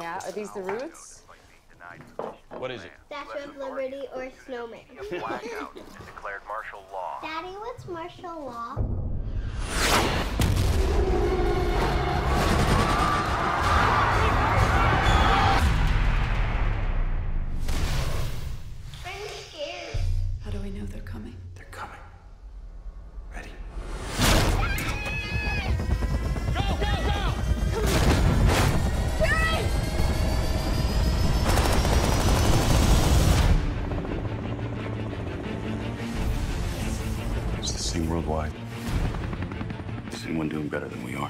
Yeah, are these the roots? What is it? Statue of Liberty or snowman. Declared martial law. Daddy, what's martial law? I'm scared. How do we know? They're coming. Is worldwide? Is anyone doing better than we are?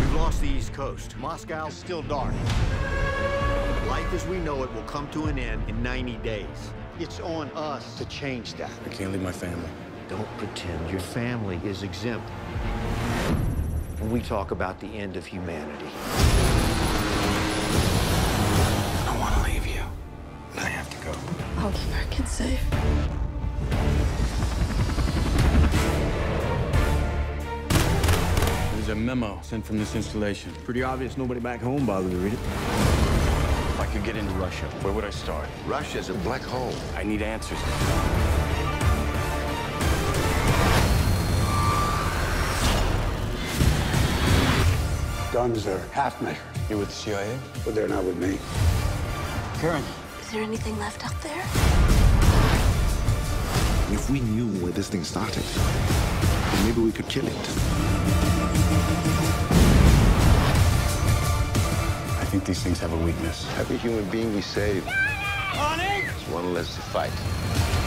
We've lost the East Coast. Moscow's still dark. Life as we know it will come to an end in 90 days. It's on us to change that. I can't leave my family. Don't pretend your family is exempt. When we talk about the end of humanity, I don't want to leave you, but I have to go. I'll keep our kids safe. Memo sent from this installation. Pretty obvious nobody back home bothered to read it. If I could get into Russia, where would I start? Russia's a black hole. I need answers. Guns are half measures, You with the CIA? but they're not with me. Karin. Is there anything left out there? If we knew where this thing started, maybe we could kill it. Think these things have a weakness. Every human being we save is one less to fight.